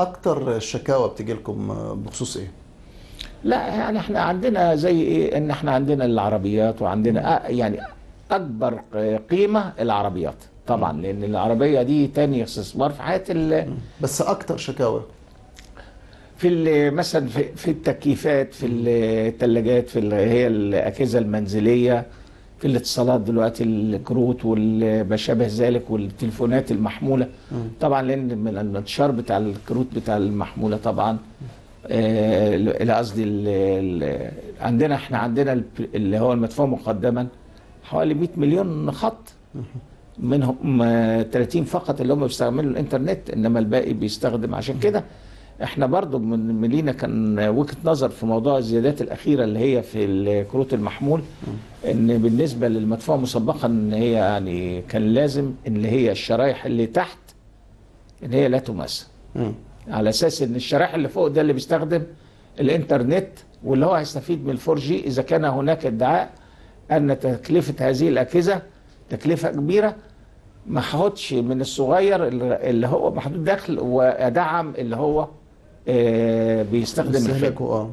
أكتر شكاوى بتيجي لكم بخصوص إيه؟ لا يعني إحنا عندنا زي إيه؟ إن إحنا عندنا العربيات وعندنا أ- يعني أكبر قيمة العربيات طبعا لأن العربية دي تاني استثمار في حياة ال- بس أكتر شكاوى؟ في مثلا في, التكييفات في الثلاجات في هي الأجهزة المنزلية. في الاتصالات دلوقتي الكروت وما شابه ذلك والتليفونات المحمولة. طبعا لأن من الانتشار بتاع الكروت بتاع المحمولة طبعا آه، قصدي ال- عندنا إحنا عندنا ال- اللي هو المدفوع مقدما حوالي 100 مليون خط. منهم آه، 30 فقط اللي هم بيستعملوا الإنترنت إنما الباقي بيستخدم. عشان كده إحنا برضو من لينا كان وجهة نظر في موضوع الزيادات الأخيرة اللي هي في الكروت المحمول إن بالنسبة للمدفوع مسبقا إن هي يعني كان لازم إن هي الشرايح اللي تحت إن هي لا مم. على أساس إن الشرايح اللي فوق ده اللي بيستخدم الإنترنت واللي هو هيستفيد من الفور جي إذا كان هناك ادعاء أن تكلفة هذه الأجهزة تكلفة كبيرة ما هاخدش من الصغير اللي هو محدود دخل وأدعم اللي هو بيستخدم الخدمة استهلاكه آه.